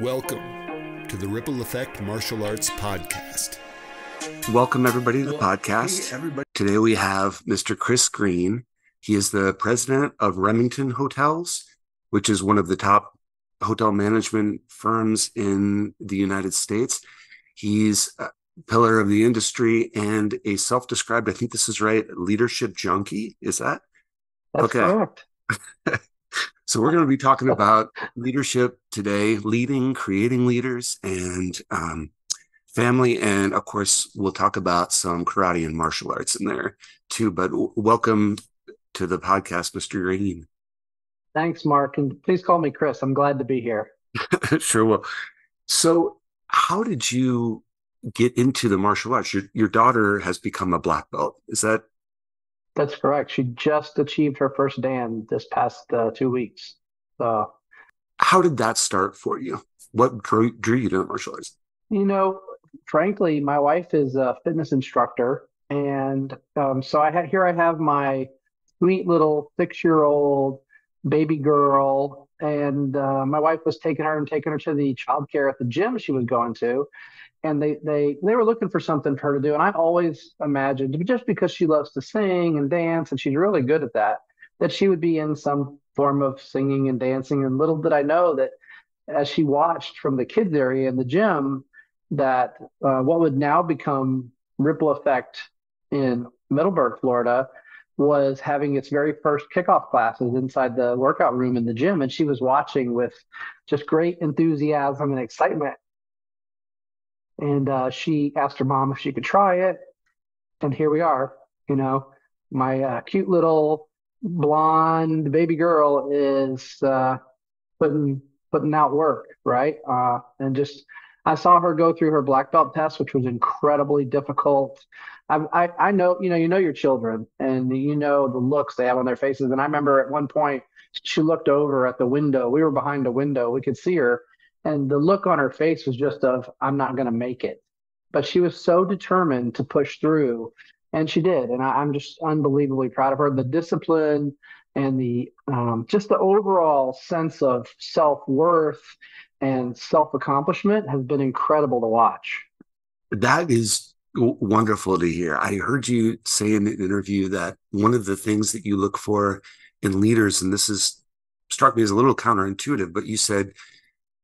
Welcome to the Ripple Effect Martial Arts Podcast. Welcome, everybody, to the podcast. Hey, everybody. Today we have Mr. Chris Green. He is the president of Remington Hotels, which is one of the top hotel management firms in the United States. He's a pillar of the industry and a self described, I think this is right, leadership junkie. Is that? That's Okay. correct. So we're going to be talking about leadership today, leading, creating leaders, and um, family, and of course we'll talk about some karate and martial arts in there too. But w- welcome to the podcast, Mr. Green. Thanks, Mark. And please call me Chris. I'm glad to be here. sure will. So, how did you get into the martial arts? Your your daughter has become a black belt. Is that That's correct. She just achieved her first Dan this past uh, two weeks. So, how did that start for you? What drew, drew you to martial arts? you know, frankly, my wife is a fitness instructor. And um, so I had here I have my sweet little six-year-old baby girl. And uh, my wife was taking her and taking her to the childcare at the gym she was going to. And they they they were looking for something for her to do. And i always imagined just because she loves to sing and dance and she's really good at that that she would be in some form of singing and dancing. And little did i know that as she watched from the kids area in the gym that uh, what would now become ripple effect in middleburg florida was having its very first kickoff classes inside the workout room in the gym. And she was watching with just great enthusiasm and excitement and uh, she asked her mom if she could try it. And here we are you know my uh, cute little blonde baby girl is uh, putting putting out work right? Uh, and just i saw her go through her black belt test which was incredibly difficult. I, I i know you know you know your children and you know the looks they have on their faces. And i remember at one point she looked over at the window. We were behind a window. We could see her and the look on her face was just of i'm not going to make it. But she was so determined to push through and she did and I, i'm just unbelievably proud of her. The discipline and the um, just the overall sense of self-worth and self-accomplishment has been incredible to watch. That is wonderful to hear. I heard you say in an interview that one of the things that you look for in leaders, and this is struck me as a little counterintuitive, but you said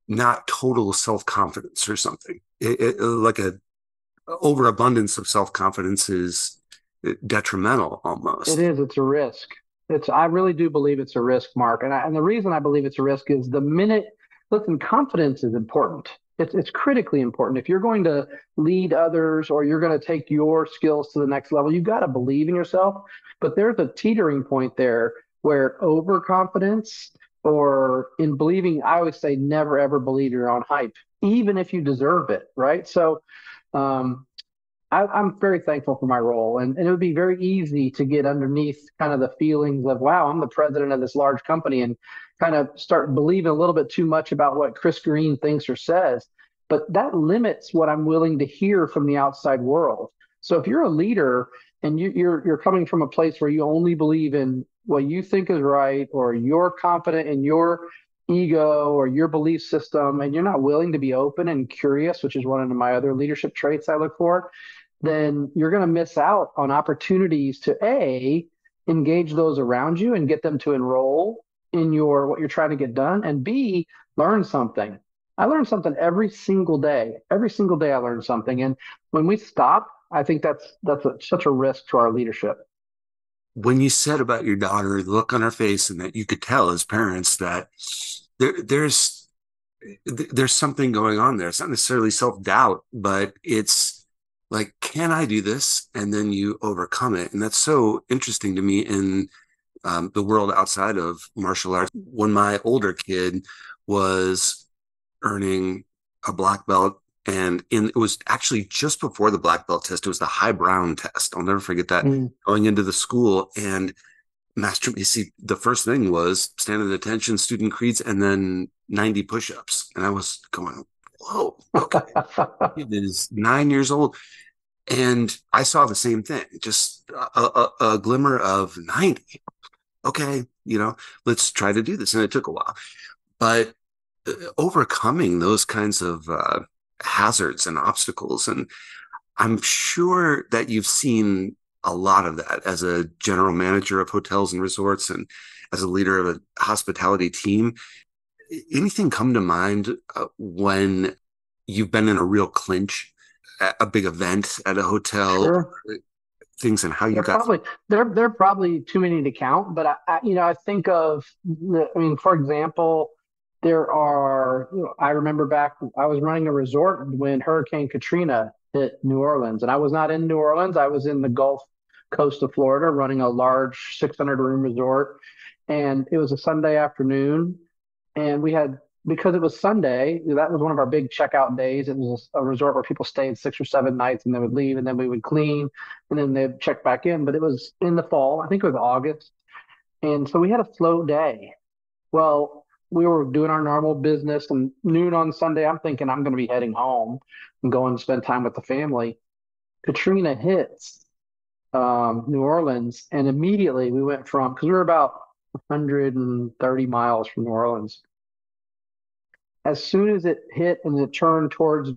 not total self confidence or something. It, it- uh, like a overabundance of self confidence is uh, detrimental almost. It is. It's a risk. It's. I really do believe it's a risk, Mark. And I, and the reason I believe it's a risk is the minute. Listen, confidence is important. It's it's critically important. If you're going to lead others or you're going to take your skills to the next level, you've got to believe in yourself. But there's a teetering point there where overconfidence or in believing, I always say never ever believe your own hype, even if you deserve it, right? So um, I, I'm very thankful for my role, and, and it would be very easy to get underneath kind of the feelings of, wow, I'm the president of this large company, and kind of start believing a little bit too much about what Chris Green thinks or says. But that limits what I'm willing to hear from the outside world. So if you're a leader and you, you're you're coming from a place where you only believe in what you think is right, or you're confident in your ego or your belief system, and you're not willing to be open and curious, which is one of my other leadership traits I look for, then you're going to miss out on opportunities to a engage those around you and get them to enroll in your what you're trying to get done and b learn something. I learn something every single day. Every single day i learn something and when we stop i think that's that's a, such a risk to our leadership when you said about your daughter, the look on her face, and that you could tell as parents that there there's there's something going on there. It's not necessarily self doubt, but it's like, can I do this? And then you overcome it, and that's so interesting to me in um, the world outside of martial arts. When my older kid was earning a black belt and in it was actually just before the black belt test it was the high brown test. I'll never forget that Mm. going into the school. And master you see the first thing was standing attention student creeds and then 90 push-ups. And i was going whoa okay. It is nine years old. And i saw the same thing just a, a, a glimmer of 90 okay you know let's try to do this. And it took a while. But uh, overcoming those kinds of uh, hazards and obstacles. And I'm sure that you've seen a lot of that as a general manager of hotels and resorts and as a leader of a hospitality team. Anything come to mind uh, when you've been in a real clinch at a big event at a hotel? Sure. Things and how you got probably they're they're probably too many to count, but I, I you know I think of the, I mean for example, there are you know, I remember back I was running a resort when Hurricane Katrina hit New Orleans, and I was not in New Orleans. I was in the Gulf coast of Florida running a large 600 room resort, and it was a Sunday afternoon, and we had because it was Sunday, that was one of our big checkout days. It was a resort where people stayed six or seven nights and they would leave and then we would clean and then they'd check back in. But it was in the fall, I think it was August. And so we had a slow day. Well, we were doing our normal business and noon on Sunday, I'm thinking I'm going to be heading home and going to spend time with the family. Katrina hits um, New Orleans and immediately we went from, because we were about 130 miles from New Orleans as soon as it hit and it turned towards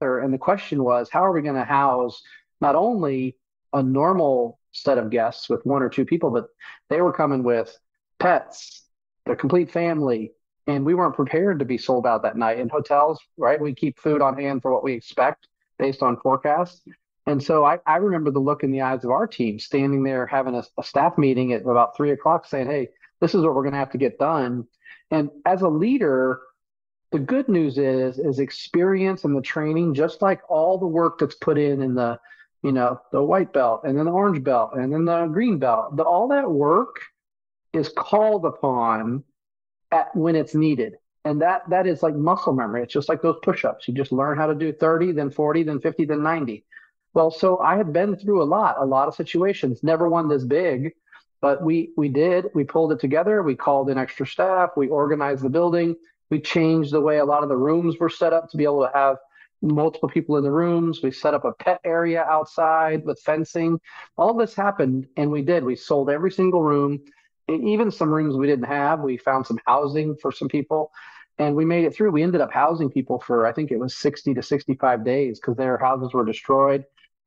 there, and the question was, how are we going to house not only a normal set of guests with one or two people, but they were coming with pets, their complete family, and we weren't prepared to be sold out that night in hotels. Right, we keep food on hand for what we expect based on forecasts. And so I, I remember the look in the eyes of our team standing there having a, a staff meeting at about three o'clock saying, Hey, this is what we're going to have to get done. And as a leader, the good news is is experience and the training just like all the work that's put in in the you know the white belt and then the orange belt and then the green belt the, all that work is called upon at when it's needed. And that that is like muscle memory. It's just like those push-ups. You just learn how to do 30 then 40 then 50 then 90 well so i had been through a lot a lot of situations never one this big but we we did. We pulled it together. We called in extra staff. We organized the building. We changed the way a lot of the rooms were set up to be able to have multiple people in the rooms. We set up a pet area outside with fencing. All this happened, and we did. We sold every single room, even some rooms we didn't have. We found some housing for some people, and we made it through. We ended up housing people for I think it was 60 to 65 days because their houses were destroyed.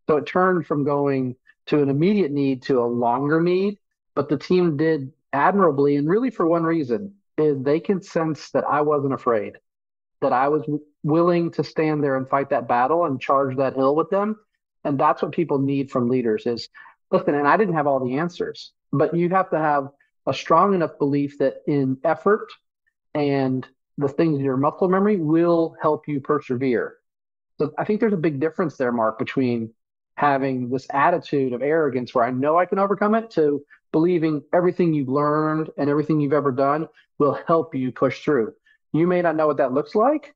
So it turned from going to an immediate need to a longer need, but the team did admirably, and really for one reason is they can sense that I wasn't afraid, that I was willing to stand there and fight that battle and charge that hill with them. And that's what people need from leaders is listen, and I didn't have all the answers, but you have to have a strong enough belief that in effort and the things in your muscle memory will help you persevere. So I think there's a big difference there, Mark, between having this attitude of arrogance where I know I can overcome it to believing everything you've learned and everything you've ever done will help you push through. You may not know what that looks like,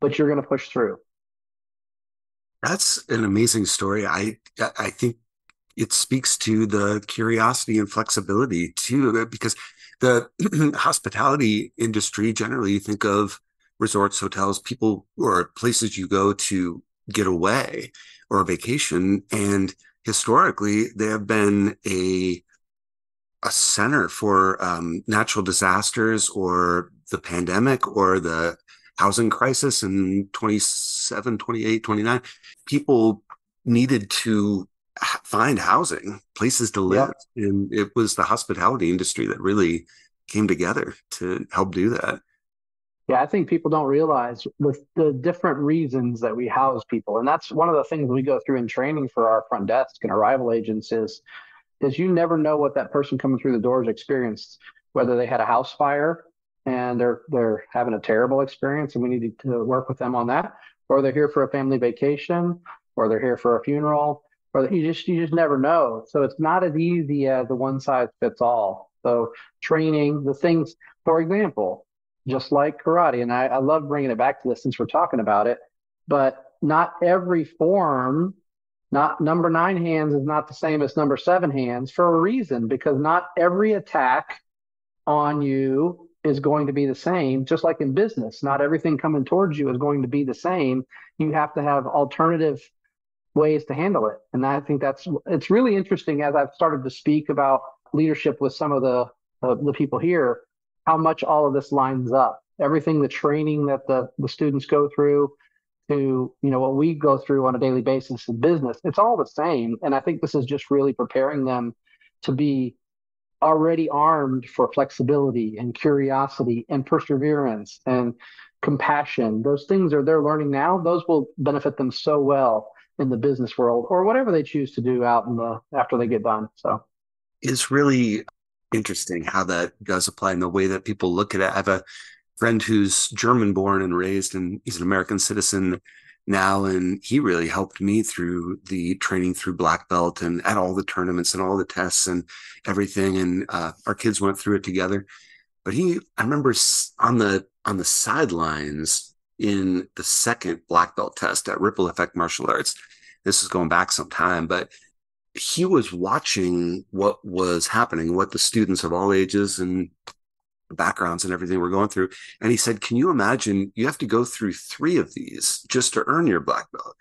but you're going to push through. That's an amazing story. I I think it speaks to the curiosity and flexibility too, because the hospitality industry generally you think of resorts, hotels, people or places you go to get away or vacation, and historically they have been a a center for um, natural disasters or the pandemic or the housing crisis in 27, 28, 29. People needed to find housing, places to live. Yep. And it was the hospitality industry that really came together to help do that. Yeah, I think people don't realize the, the different reasons that we house people. And that's one of the things we go through in training for our front desk and arrival agents is is you never know what that person coming through the doors experienced, whether they had a house fire and they're they're having a terrible experience and we need to work with them on that, or they're here for a family vacation, or they're here for a funeral, or you just you just never know. So it's not as easy as the one size fits all. So training the things, for example, just like karate, and I, I love bringing it back to this since we're talking about it, but not every form not number nine hands is not the same as number seven hands for a reason, because not every attack on you is going to be the same. Just like in business, not everything coming towards you is going to be the same. You have to have alternative ways to handle it. And I think that's it's really interesting as I've started to speak about leadership with some of the uh, the people here, how much all of this lines up. everything the training that the, the students go through to you know what we go through on a daily basis in business it's all the same and i think this is just really preparing them to be already armed for flexibility and curiosity and perseverance and compassion those things are they're learning now those will benefit them so well in the business world or whatever they choose to do out in the after they get done so it's really interesting how that does apply in the way that people look at it i have a friend who's German born and raised, and he's an American citizen now. And he really helped me through the training through black belt and at all the tournaments and all the tests and everything. And uh, our kids went through it together. But he, I remember on the on the sidelines in the second black belt test at Ripple Effect Martial Arts. This is going back some time, but he was watching what was happening, what the students of all ages and backgrounds and everything we're going through. And he said, Can you imagine you have to go through three of these just to earn your black belt?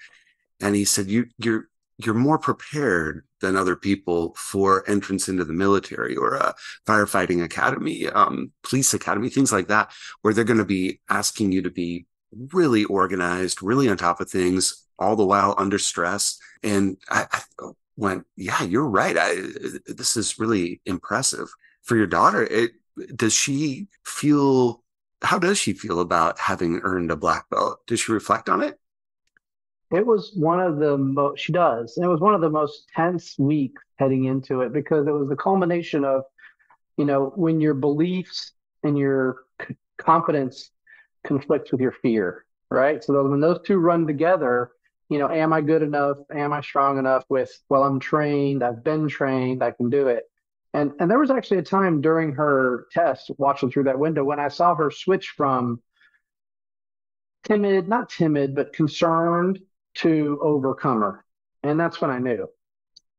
And he said, You you're you're more prepared than other people for entrance into the military or a firefighting academy, um, police academy, things like that, where they're going to be asking you to be really organized, really on top of things, all the while under stress. And I, I went, yeah, you're right. I, this is really impressive for your daughter. It, does she feel how does she feel about having earned a black belt does she reflect on it it was one of the most she does and it was one of the most tense weeks heading into it because it was the culmination of you know when your beliefs and your confidence conflicts with your fear right so when those two run together you know am i good enough am i strong enough with well i'm trained i've been trained i can do it and and there was actually a time during her test, watching through that window, when I saw her switch from timid, not timid, but concerned to overcomer. And that's when I knew.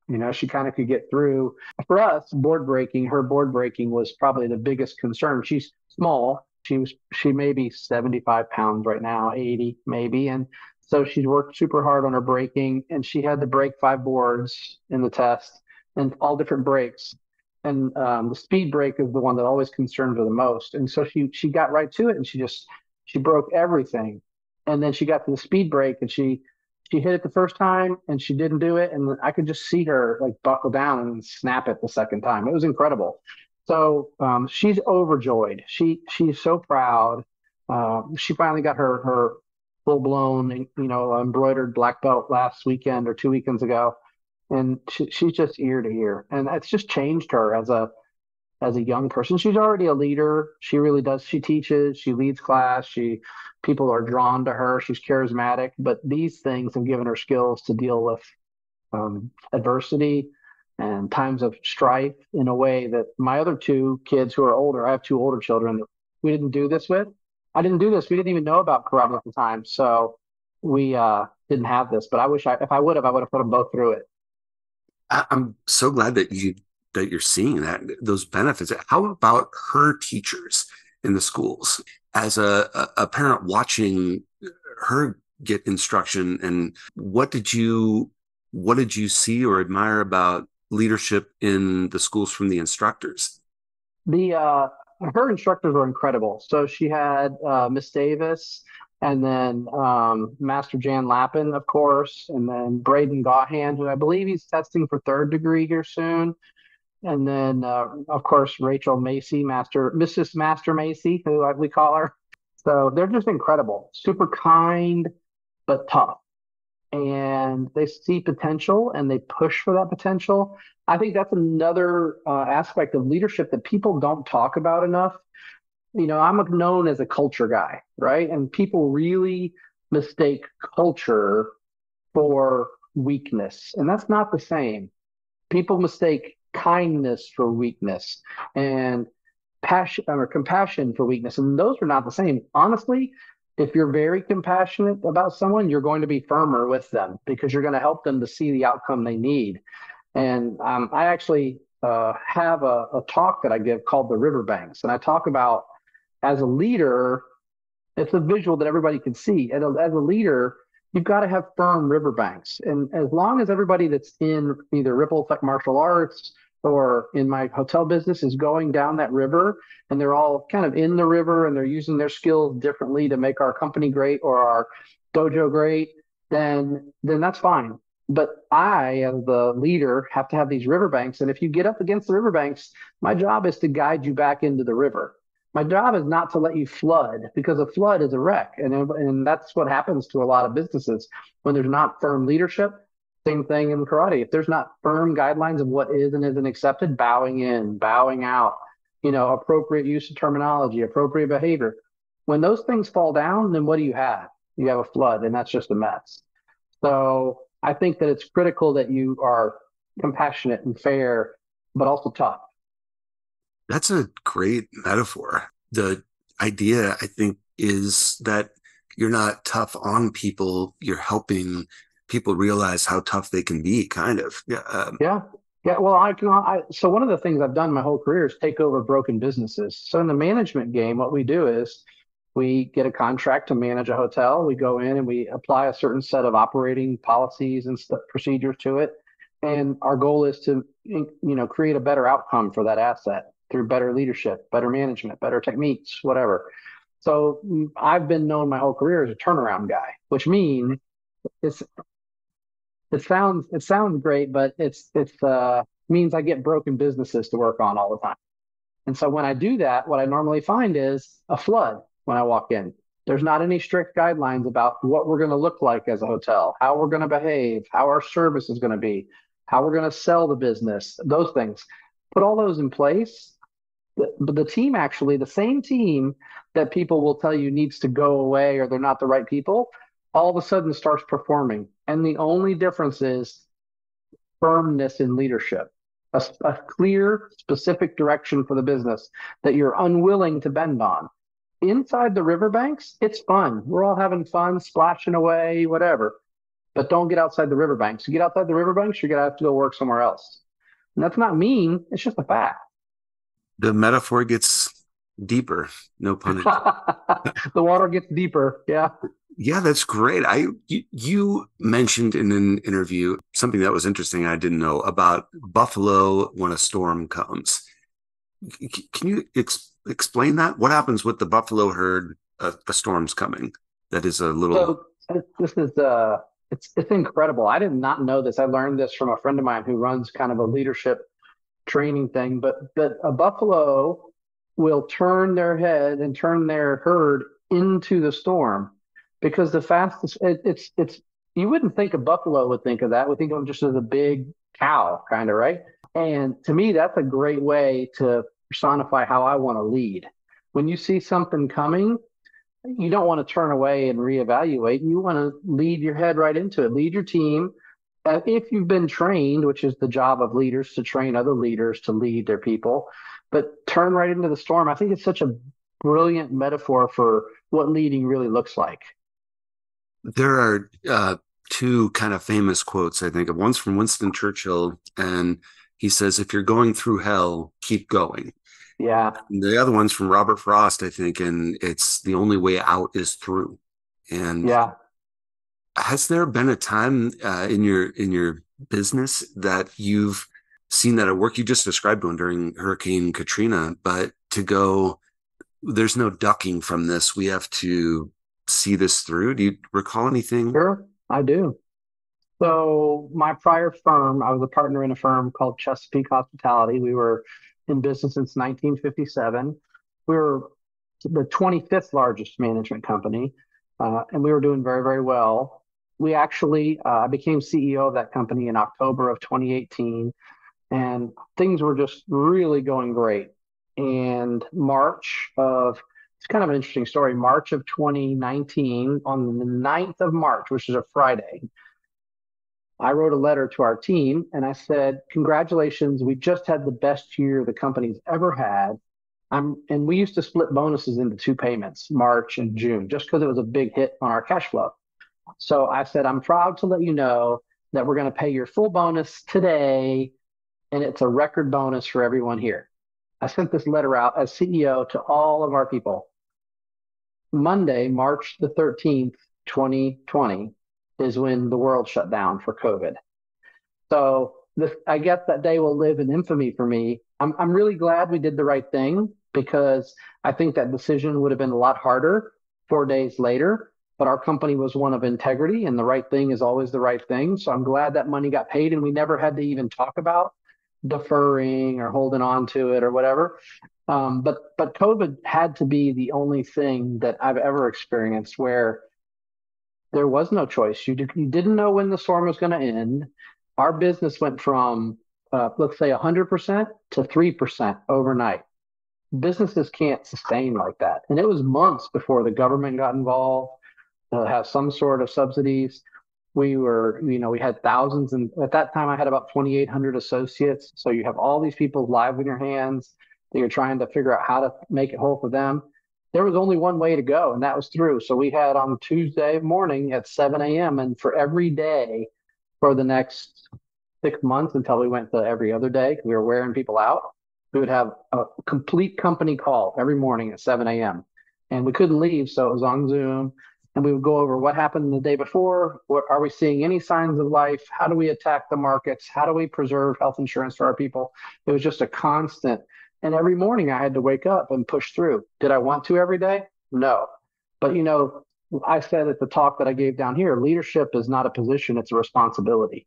You know, she kind of could get through. For us, board breaking, her board breaking was probably the biggest concern. She's small. She was she may be 75 pounds right now, 80 maybe. And so she's worked super hard on her breaking and she had to break five boards in the test and all different breaks and um, the speed break is the one that always concerns her the most. And so she she got right to it, and she just she broke everything. And then she got to the speed break, and she she hit it the first time, and she didn't do it, and I could just see her like buckle down and snap it the second time. It was incredible. So um, she's overjoyed. She she's so proud. Uh, she finally got her her full blown you know embroidered black belt last weekend or two weekends ago and she, she's just ear to ear, and it's just changed her as a as a young person. She's already a leader. She really does. She teaches. She leads class. She people are drawn to her. She's charismatic. But these things have given her skills to deal with um, adversity and times of strife in a way that my other two kids who are older, I have two older children that we didn't do this with. I didn't do this. We didn't even know about karate at the time, so we uh, didn't have this. But I wish I, if I would have, I would have put them both through it. I'm so glad that you that you're seeing that those benefits. How about her teachers in the schools? As a, a parent watching her get instruction, and what did you what did you see or admire about leadership in the schools from the instructors? The uh, her instructors were incredible. So she had uh, Miss Davis, and then um, Master Jan Lappin, of course, and then Braden Gahan, who I believe he's testing for third degree here soon. And then, uh, of course, Rachel Macy, Master Mrs. Master Macy, who we call her. So they're just incredible, super kind, but tough. And they see potential and they push for that potential. I think that's another uh, aspect of leadership that people don't talk about enough you know, I'm known as a culture guy, right? And people really mistake culture for weakness. And that's not the same. People mistake kindness for weakness and passion or compassion for weakness. And those are not the same. Honestly, if you're very compassionate about someone, you're going to be firmer with them because you're going to help them to see the outcome they need. And um, I actually uh, have a, a, talk that I give called the Riverbanks, and I talk about as a leader, it's a visual that everybody can see. And as a leader, you've got to have firm riverbanks. And as long as everybody that's in either Ripple Effect Martial Arts or in my hotel business is going down that river and they're all kind of in the river and they're using their skills differently to make our company great or our dojo great, then then that's fine. But I, as the leader, have to have these riverbanks. And if you get up against the riverbanks, my job is to guide you back into the river. My job is not to let you flood because a flood is a wreck. And, and that's what happens to a lot of businesses when there's not firm leadership. Same thing in karate. If there's not firm guidelines of what is and isn't accepted, bowing in, bowing out, you know, appropriate use of terminology, appropriate behavior. When those things fall down, then what do you have? You have a flood, and that's just a mess. So I think that it's critical that you are compassionate and fair, but also tough. That's a great metaphor. The idea, I think, is that you're not tough on people, you're helping people realize how tough they can be, kind of. Yeah. Um, yeah. Yeah, well, I can. I, so one of the things I've done my whole career is take over broken businesses. So in the management game, what we do is we get a contract to manage a hotel. We go in and we apply a certain set of operating policies and st- procedures to it. And our goal is to, you know, create a better outcome for that asset through better leadership, better management, better techniques, whatever. So mm, I've been known my whole career as a turnaround guy, which means it's it sounds it sounds great, but it's it's uh means I get broken businesses to work on all the time. And so when I do that, what I normally find is a flood when I walk in. There's not any strict guidelines about what we're going to look like as a hotel, how we're going to behave, how our service is going to be, how we're going to sell the business, those things. Put all those in place. But the team actually, the same team that people will tell you needs to go away or they're not the right people, all of a sudden starts performing. And the only difference is firmness in leadership, a, a clear, specific direction for the business that you're unwilling to bend on inside the riverbanks, it's fun. We're all having fun, splashing away, whatever. But don't get outside the riverbanks. You get outside the riverbanks, you're gonna have to go work somewhere else. And that's not mean, it's just a fact. The metaphor gets deeper, no pun intended. the water gets deeper, yeah. Yeah, that's great. I you, mentioned in an interview something that was interesting I didn't know about buffalo when a storm comes. Can you ex- explain that? What happens with the buffalo herd? Uh, a storm's coming. That is a little. So this is uh, it's it's incredible. I did not know this. I learned this from a friend of mine who runs kind of a leadership training thing. But but a buffalo will turn their head and turn their herd into the storm because the fastest it, it's it's you wouldn't think a buffalo would think of that. We think of them just as a big cow, kind of right. And to me, that's a great way to personify how I want to lead. When you see something coming, you don't want to turn away and reevaluate. You want to lead your head right into it, lead your team. If you've been trained, which is the job of leaders to train other leaders to lead their people, but turn right into the storm. I think it's such a brilliant metaphor for what leading really looks like. There are uh, two kind of famous quotes, I think. One's from Winston Churchill, and he says, if you're going through hell, keep going. Yeah. And the other one's from Robert Frost, I think, and it's the only way out is through. And yeah. Has there been a time uh, in your in your business that you've seen that at work? You just described one during Hurricane Katrina, but to go, there's no ducking from this. We have to see this through. Do you recall anything? Sure, I do. So my prior firm, I was a partner in a firm called Chesapeake Hospitality. We were in business since 1957. We were the 25th largest management company, uh, and we were doing very, very well. We actually, uh, became CEO of that company in October of 2018, and things were just really going great. And March of, it's kind of an interesting story. March of 2019, on the 9th of March, which is a Friday, I wrote a letter to our team and I said, Congratulations, we just had the best year the company's ever had. I'm, and we used to split bonuses into two payments, March and June, just because it was a big hit on our cash flow. So I said, I'm proud to let you know that we're going to pay your full bonus today, and it's a record bonus for everyone here. I sent this letter out as CEO to all of our people. Monday, March the 13th, 2020, is when the world shut down for COVID. So this, I guess that day will live in infamy for me. I'm, I'm really glad we did the right thing because I think that decision would have been a lot harder four days later. But our company was one of integrity, and the right thing is always the right thing. So I'm glad that money got paid, and we never had to even talk about deferring or holding on to it or whatever. Um, but but COVID had to be the only thing that I've ever experienced where there was no choice. You, did, you didn't know when the storm was going to end. Our business went from uh, let's say 100% to 3% overnight. Businesses can't sustain like that, and it was months before the government got involved, to have some sort of subsidies we were, you know, we had thousands, and at that time I had about 2,800 associates. So you have all these people live in your hands you're trying to figure out how to make it whole for them. There was only one way to go, and that was through. So we had on Tuesday morning at 7 a.m. and for every day for the next six months until we went to every other day, we were wearing people out. We would have a complete company call every morning at 7 a.m. And we couldn't leave, so it was on Zoom and we would go over what happened the day before. What, are we seeing any signs of life? How do we attack the markets? How do we preserve health insurance for our people? It was just a constant. And every morning I had to wake up and push through. Did I want to every day? No. But you know, I said at the talk that I gave down here, leadership is not a position, it's a responsibility.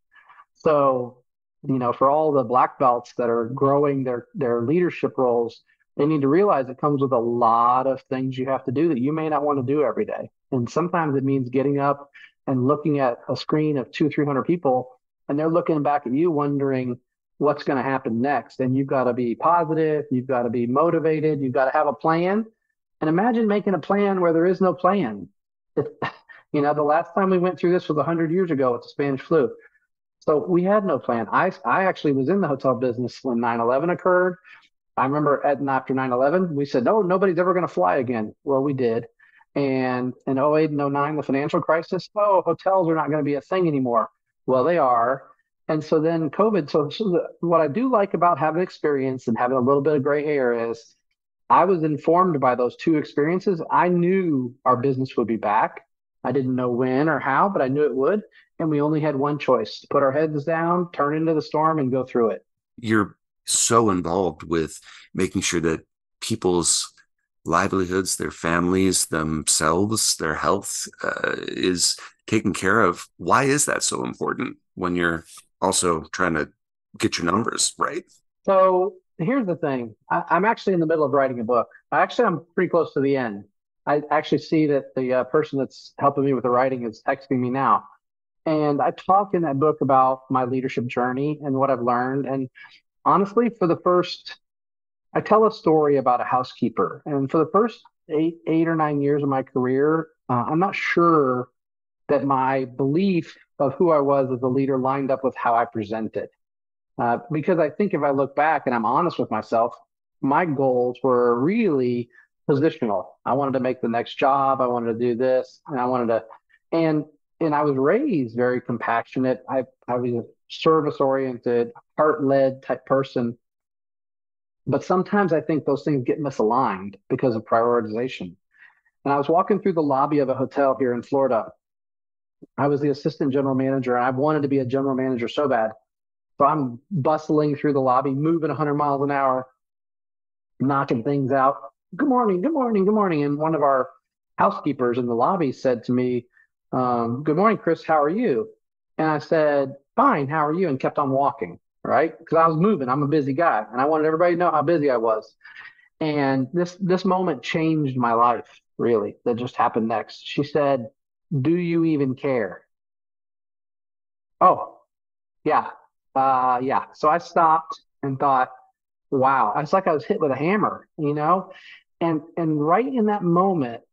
So, you know, for all the black belts that are growing their their leadership roles, they need to realize it comes with a lot of things you have to do that you may not want to do every day. And sometimes it means getting up and looking at a screen of two, 300 people, and they're looking back at you wondering what's going to happen next. And you've got to be positive, you've got to be motivated, you've got to have a plan. And imagine making a plan where there is no plan. You know, the last time we went through this was 100 years ago with the Spanish flu. So we had no plan. I, I actually was in the hotel business when 9 11 occurred. I remember at after 9 11, we said, no, nobody's ever going to fly again. Well, we did. And in 08 and 09, the financial crisis, oh, hotels are not going to be a thing anymore. Well, they are. And so then COVID. So, so the, what I do like about having experience and having a little bit of gray hair is I was informed by those two experiences. I knew our business would be back. I didn't know when or how, but I knew it would. And we only had one choice to put our heads down, turn into the storm, and go through it. You're so involved with making sure that people's livelihoods, their families, themselves, their health uh, is taken care of. Why is that so important when you're also trying to get your numbers right? So here's the thing I, am actually in the middle of writing a book. I actually, I'm pretty close to the end. I actually see that the uh, person that's helping me with the writing is texting me now. And I talk in that book about my leadership journey and what I've learned. And honestly, for the first I tell a story about a housekeeper, and for the first eight, eight or nine years of my career, uh, I'm not sure that my belief of who I was as a leader lined up with how I presented. Uh, because I think if I look back and I'm honest with myself, my goals were really positional. I wanted to make the next job. I wanted to do this, and I wanted to, and and I was raised very compassionate. I I was a service oriented, heart led type person. But sometimes I think those things get misaligned because of prioritization. And I was walking through the lobby of a hotel here in Florida. I was the assistant general manager, and I wanted to be a general manager so bad. So I'm bustling through the lobby, moving 100 miles an hour, knocking things out. Good morning, good morning, good morning. And one of our housekeepers in the lobby said to me, um, Good morning, Chris, how are you? And I said, Fine, how are you? And kept on walking right? Because I was moving. I'm a busy guy, and I wanted everybody to know how busy I was. And this this moment changed my life. Really, that just happened next. She said, "Do you even care?" Oh, yeah, uh, yeah. So I stopped and thought, "Wow!" It's like I was hit with a hammer, you know. And and right in that moment,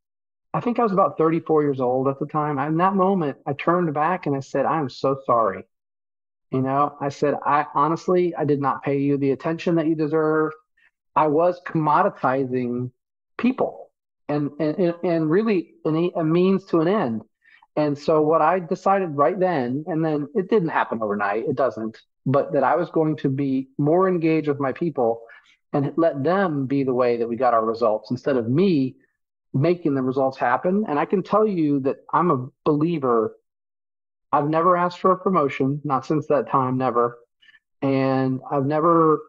I think I was about 34 years old at the time. In that moment, I turned back and I said, "I am so sorry." You know, I said, I honestly, I did not pay you the attention that you deserve. I was commoditizing people and, and, and really a means to an end. And so what I decided right then, and then it didn't happen overnight, it doesn't, but that I was going to be more engaged with my people and let them be the way that we got our results instead of me making the results happen. And I can tell you that I'm a believer I've never asked for a promotion, not since that time, never. And I've never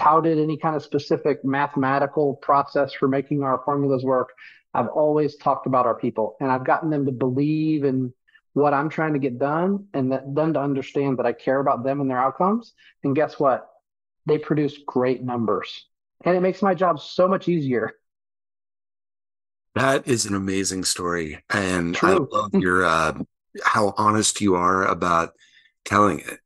touted any kind of specific mathematical process for making our formulas work. I've always talked about our people and I've gotten them to believe in what I'm trying to get done and that them to understand that I care about them and their outcomes. And guess what? They produce great numbers. And it makes my job so much easier. That is an amazing story. And True. I love your uh, how honest you are about telling it.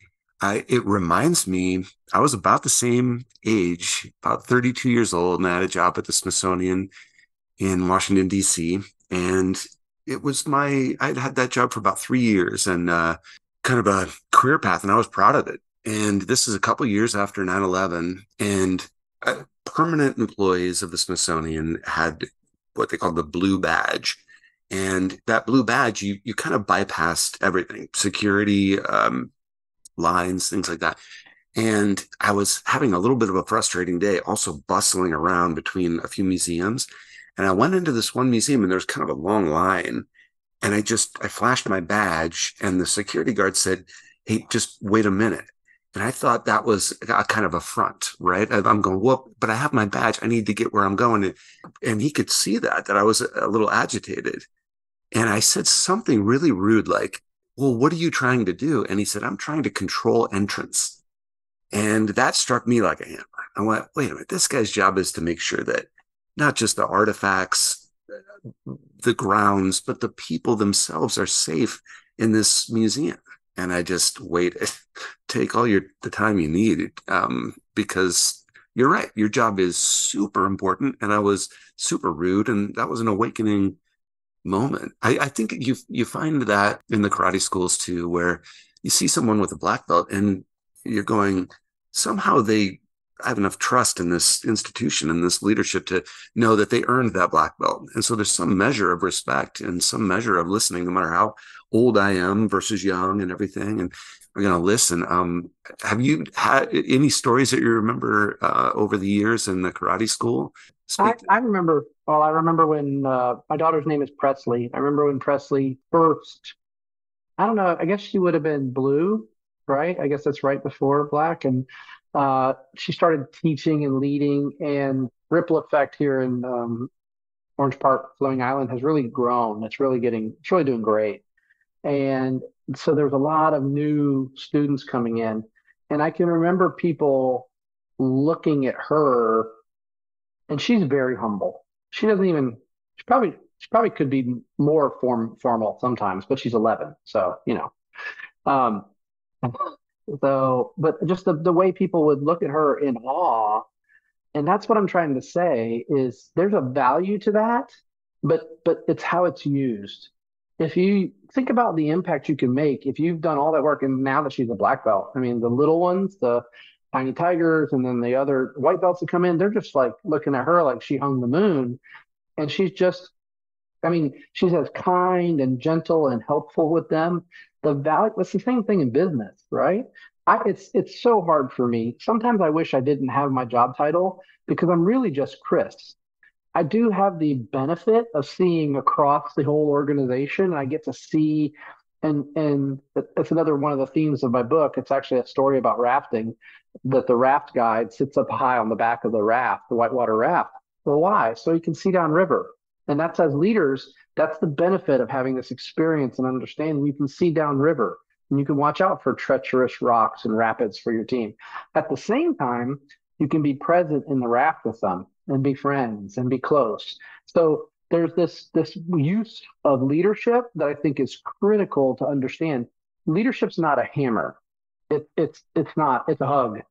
I, it reminds me, I was about the same age, about 32 years old, and I had a job at the Smithsonian in Washington, D.C. And it was my, I'd had that job for about three years and uh, kind of a career path, and I was proud of it. And this is a couple years after 9 11. And uh, permanent employees of the Smithsonian had what they called the blue badge. And that blue badge, you you kind of bypassed everything, security, um, lines, things like that. And I was having a little bit of a frustrating day, also bustling around between a few museums. And I went into this one museum and there's kind of a long line. And I just, I flashed my badge and the security guard said, Hey, just wait a minute. And I thought that was a kind of a front, right? I'm going, whoop, but I have my badge. I need to get where I'm going. And he could see that, that I was a little agitated. And I said something really rude, like, well, what are you trying to do? And he said, I'm trying to control entrance. And that struck me like a hammer. I went, wait a minute, this guy's job is to make sure that not just the artifacts, the grounds, but the people themselves are safe in this museum. And I just waited, take all your the time you need, um, because you're right, your job is super important. And I was super rude, and that was an awakening moment. I, I think you you find that in the karate schools too, where you see someone with a black belt and you're going, somehow they have enough trust in this institution and this leadership to know that they earned that black belt. And so there's some measure of respect and some measure of listening, no matter how old I am versus young and everything. And we're going to listen. Um, have you had any stories that you remember uh, over the years in the karate school? I, I, remember, well, I remember when uh, my daughter's name is Presley. I remember when Presley first, I don't know, I guess she would have been blue, right? I guess that's right before black. And uh, she started teaching and leading, and Ripple Effect here in um, Orange Park, Fleming Island has really grown. It's really getting, it's really doing great. And so there was a lot of new students coming in. And I can remember people looking at her, and she's very humble. She doesn't even, she probably, she probably could be more form formal sometimes, but she's 11. So, you know, um, so, but just the, the way people would look at her in awe, and that's what I'm trying to say is there's a value to that, but but it's how it's used. If you think about the impact you can make, if you've done all that work, and now that she's a black belt, I mean, the little ones, the tiny tigers, and then the other white belts that come in, they're just like looking at her like she hung the moon, and she's just I mean, she's as kind and gentle and helpful with them. The value it's the same thing in business right? I, it's it's so hard for me. Sometimes i wish i didn't have my job title because i'm really just chris. I do have the benefit of seeing across the whole organization i get to see and and it's another one of the themes of my book it's actually a story about rafting that the raft guide sits up high on the back of the raft the whitewater raft well why so you can see downriver and that's as leaders that's the benefit of having this experience and understanding. You can see downriver and you can watch out for treacherous rocks and rapids for your team. At the same time, you can be present in the raft with them and be friends and be close. So there's this this use of leadership that I think is critical to understand. Leadership's not a hammer. It, it's it's not. It's a hug,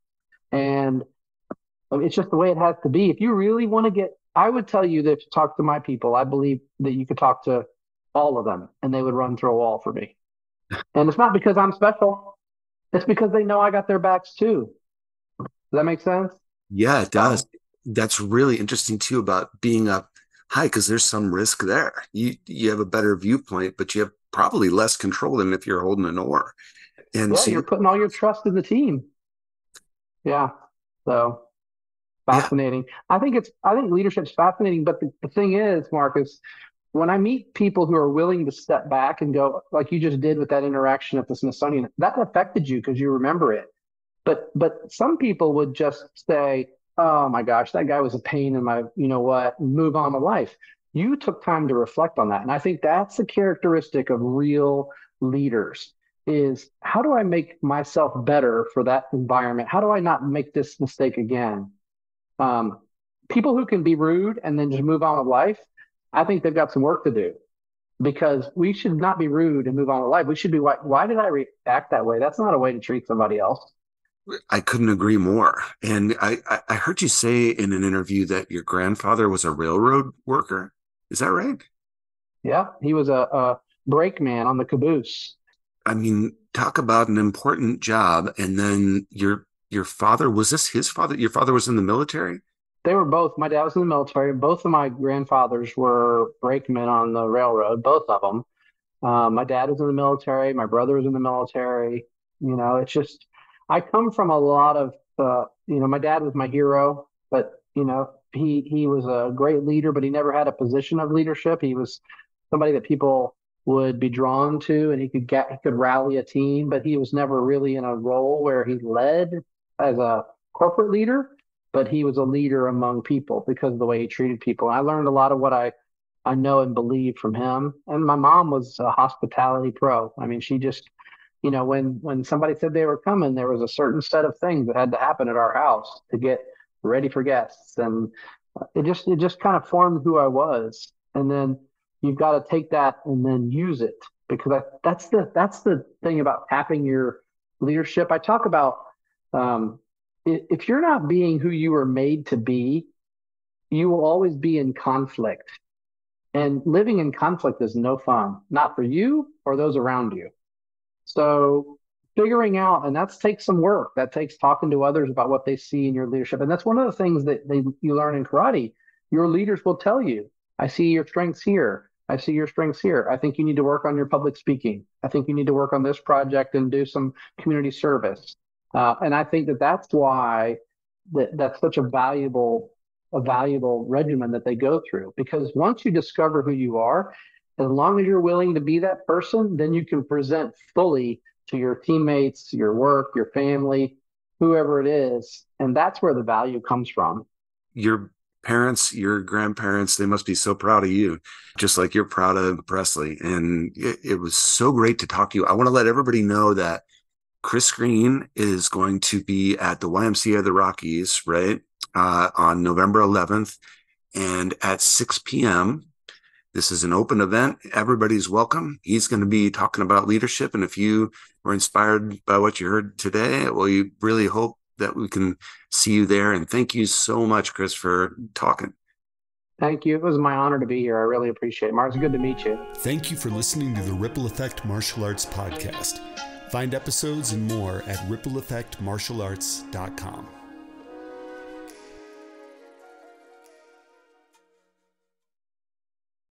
and it's just the way it has to be. If you really want to get I would tell you that to talk to my people, I believe that you could talk to all of them and they would run through a wall for me. And it's not because I'm special. It's because they know I got their backs too. Does that make sense? Yeah, it um, does. That's really interesting too about being up high because there's some risk there. You you have a better viewpoint, but you have probably less control than if you're holding an oar. And yeah, so you're putting all your trust in the team. Yeah. So fascinating. Yeah. I think it's I think leadership's fascinating, but the, the thing is, Marcus, when I meet people who are willing to step back and go, like you just did with that interaction at the Smithsonian, that affected you because you remember it. But but some people would just say, "Oh my gosh, that guy was a pain in my, you know what?" move on with life. You took time to reflect on that, and I think that's a characteristic of real leaders. Is how do I make myself better for that environment? How do I not make this mistake again? Um, people who can be rude and then just move on with life, I think they've got some work to do because we should not be rude and move on with life. We should be why, why did I react that way? That's not a way to treat somebody else. I couldn't agree more. And I, I heard you say in an interview that your grandfather was a railroad worker. Is that right? Yeah, he was a, a brakeman on the caboose. I mean, talk about an important job. And then your your father was this his father? Your father was in the military. They were both. My dad was in the military. Both of my grandfathers were brakemen on the railroad. Both of them. Um, my dad was in the military. My brother was in the military. You know, it's just I come from a lot of, uh, you know, my dad was my hero, but you know, he he was a great leader, but he never had a position of leadership. He was somebody that people would be drawn to, and he could get he could rally a team, but he was never really in a role where he led as a corporate leader. But he was a leader among people because of the way he treated people. I learned a lot of what I I know and believe from him. And my mom was a hospitality pro. I mean, she just you know, when when somebody said they were coming, there was a certain set of things that had to happen at our house to get ready for guests, and it just it just kind of formed who I was. And then you've got to take that and then use it because I, that's the that's the thing about tapping your leadership. I talk about um, if you're not being who you were made to be, you will always be in conflict. And living in conflict is no fun, not for you or those around you. So figuring out, and that takes some work. That takes talking to others about what they see in your leadership. And that's one of the things that they, you learn in karate. Your leaders will tell you, I see your strengths here. I see your strengths here. I think you need to work on your public speaking. I think you need to work on this project and do some community service. Uh, and I think that that's why that, that's such a valuable a valuable regimen that they go through because once you discover who you are as long as you're willing to be that person, then you can present fully to your teammates, your work, your family, whoever it is. And that's where the value comes from. Your parents, your grandparents, they must be so proud of you, just like you're proud of Presley. And it, it was so great to talk to you. I want to let everybody know that Chris Green is going to be at the YMCA of the Rockies, right? Uh, on November 11th and at 6 p.m. This is an open event. Everybody's welcome. He's going to be talking about leadership. And if you were inspired by what you heard today, well, you really hope that we can see you there. And thank you so much, Chris, for talking. Thank you. It was my honor to be here. I really appreciate it. Mars, good to meet you. Thank you for listening to the Ripple Effect Martial Arts Podcast. Find episodes and more at rippleeffectmartialarts.com.